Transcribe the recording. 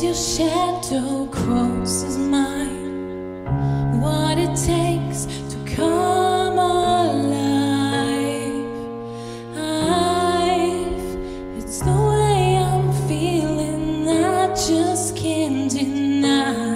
As your shadow crosses mine, what it takes to come alive. I've, it's the way I'm feeling, I just can't deny.